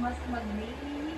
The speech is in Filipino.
Mas mag-mailing